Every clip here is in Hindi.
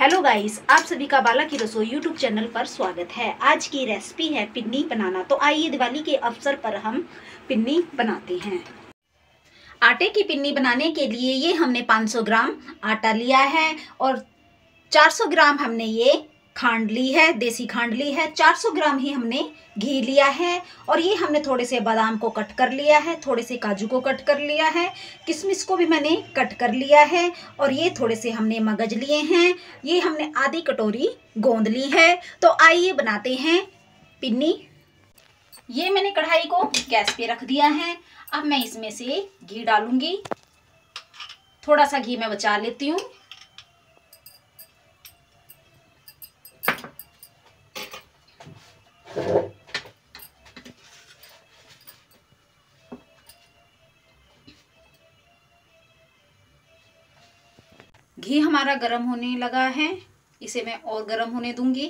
हेलो गाइस आप सभी का बाला की रसोई यूट्यूब चैनल पर स्वागत है। आज की रेसिपी है पिन्नी बनाना। तो आइए दिवाली के अवसर पर हम पिन्नी बनाते हैं। आटे की पिन्नी बनाने के लिए ये हमने 500 ग्राम आटा लिया है और 400 ग्राम हमने ये खांड ली है, देसी खांड ली है 400 ग्राम ही हमने घी लिया है और ये हमने थोड़े से बादाम को कट कर लिया है, थोड़े से काजू को कट कर लिया है, किशमिश को भी मैंने कट कर लिया है और ये थोड़े से हमने मगज लिए हैं, ये हमने आधी कटोरी गोंद ली है तो आइए बनाते हैं पिन्नी। ये मैंने कढ़ाई को गैस पे रख दिया है, अब मैं इसमें से घी डालूँगी, थोड़ा सा घी मैं बचा लेती हूँ। घी हमारा गर्म होने लगा है। इसे मैं और गर्म होने दूँगी।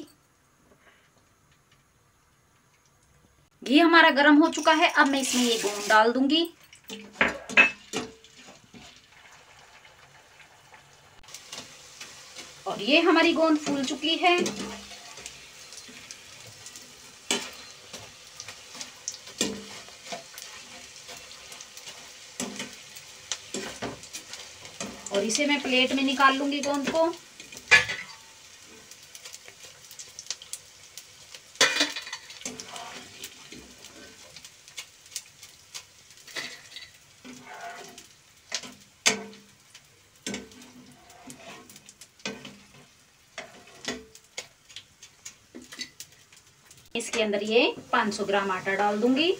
घी हमारा गर्म हो चुका है। अब मैं इसमें ये गोंद डाल दूँगी। और ये हमारी गोंद फूल चुकी है। और मैं प्लेट में निकाल लूँगी गोंद को? इसके अंदर ये 500 ग्राम आटा डाल दूँगी।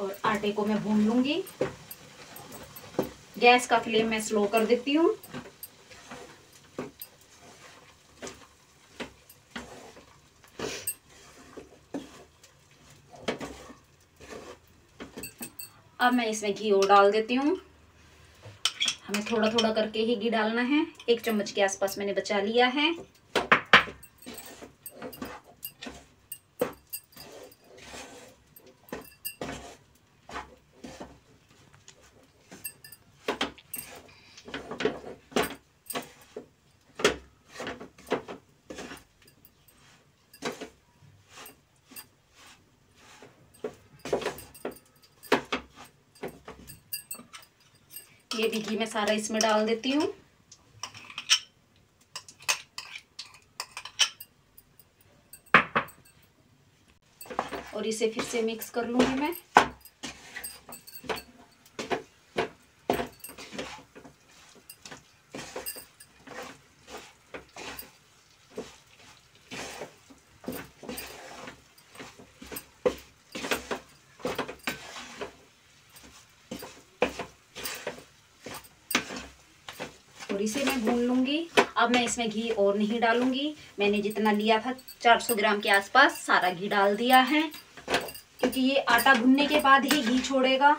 और आटे को मैं भून लूँगी। गैस का फ्लेम मैं स्लो कर देती हूँ। अब मैं इसमें घी और डाल देती हूँ। हमें थोड़ा थोड़ा करके ही घी डालना है। एक चम्मच के आसपास मैंने बचा लिया है। ये भी घी मैं सारा इसमें डाल देती हूँ। और इसे फिर से मिक्स कर लूँगी मैं। और इसे मैं भून लूँगी। अब मैं इसमें घी और नहीं डालूँगी। मैंने जितना लिया था 400 ग्राम के आसपास, सारा घी डाल दिया है। क्योंकि ये आटा भुनने के बाद ही घी छोड़ेगा।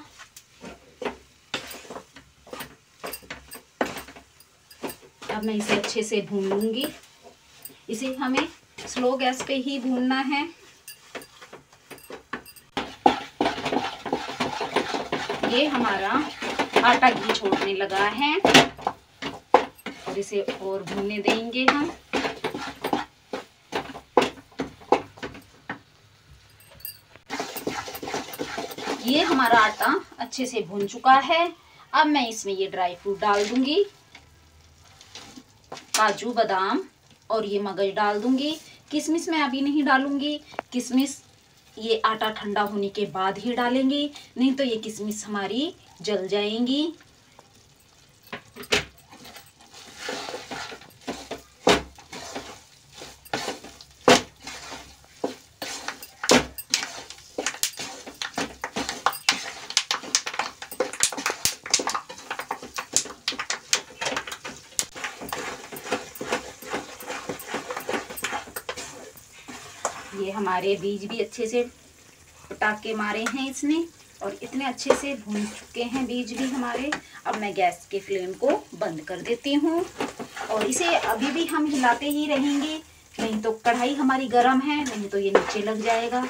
अब मैं इसे अच्छे से भून लूँगी। इसे हमें स्लो गैस पे ही भूनना है। ये हमारा आटा घी छोड़ने लगा है। और इसे और भूनने देंगे हम। ये हमारा आटा अच्छे से भून चुका है। अब मैं इसमें ये ड्राई फ्रूट डाल दूँगी, काजू, बादाम और ये मगज डाल दूँगी। किशमिश मैं अभी नहीं डालूँगी। किशमिश ये आटा ठंडा होने के बाद ही डालेंगे, नहीं तो ये किशमिश हमारी जल जाएँगी। ये हमारे बीज भी अच्छे से पटाके मारे हैं इसने, और इतने अच्छे से भून चुके हैं बीज भी हमारे। अब मैं गैस के फ्लेम को बंद कर देती हूँ, और इसे अभी भी हम हिलाते ही रहेंगे। नहीं तो कढ़ाई हमारी गर्म है, नहीं तो ये नीचे लग जाएगा।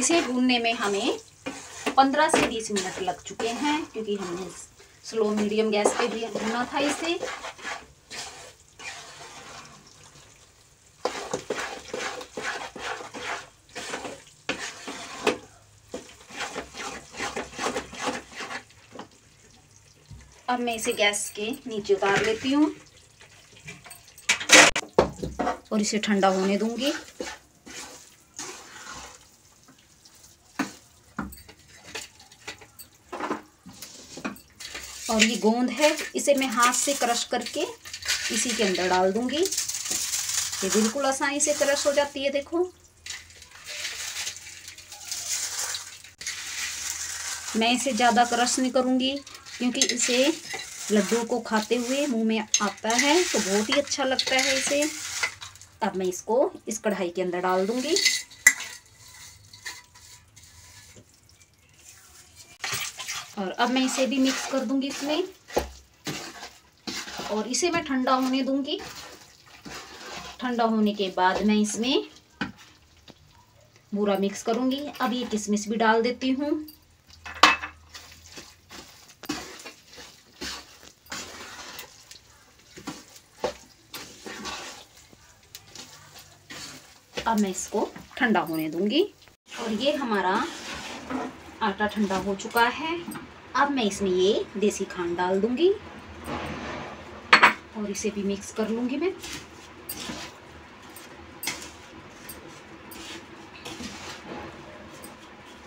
इसे भूनने में हमें 15 से 20 मिनट लग चुके हैं, क्योंकि हमने स्लो मीडियम गैस पे भी भुना था इसे। अब मैं इसे गैस के नीचे उतार लेती हूँ और इसे ठंडा होने दूँगी। और ये गोंद है, इसे मैं हाथ से क्रश करके इसी के अंदर डाल दूँगी। ये बिल्कुल आसानी से क्रश हो जाती है, देखो। मैं इसे ज़्यादा क्रश नहीं करूँगी, क्योंकि इसे लड्डू को खाते हुए मुँह में आता है तो बहुत ही अच्छा लगता है इसे। अब मैं इसको इस कढ़ाई के अंदर डाल दूँगी। और अब मैं इसे भी मिक्स कर दूँगी इसमें। और इसे मैं ठंडा होने दूँगी। ठंडा होने के बाद मैं इसमें पूरा मिक्स करूँगी। अब ये किशमिश भी डाल देती हूँ। अब मैं इसको ठंडा होने दूँगी। और ये हमारा आटा ठंडा हो चुका है। अब मैं इसमें ये देसी खांड डाल दूँगी। और इसे भी मिक्स कर लूँगी मैं।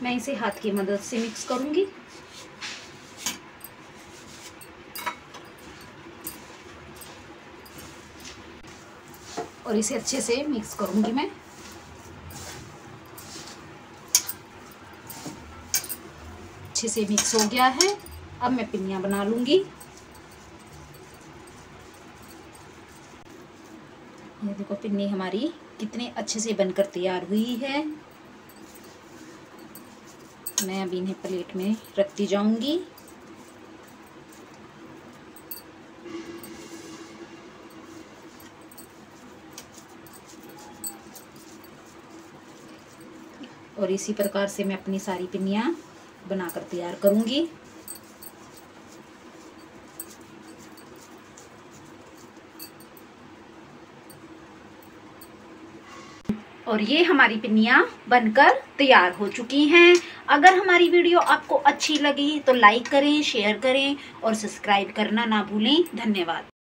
मैं इसे हाथ की मदद से मिक्स करूँगी। और इसे अच्छे से मिक्स करूँगी मैं। अच्छे से मिक्स हो गया है। अब मैं पिनिया बना लूँगी। ये देखो पिन्नी हमारी कितने अच्छे से बनकर तैयार हुई है। मैं अभी इन्हें प्लेट में रखती जाऊँगी। और इसी प्रकार से मैं अपनी सारी पिन्नियाँ बनाकर तैयार करूँगी। और ये हमारी पिन्नियाँ बनकर तैयार हो चुकी हैं। अगर हमारी वीडियो आपको अच्छी लगी तो लाइक करें, शेयर करें और सब्सक्राइब करना ना भूलें। धन्यवाद।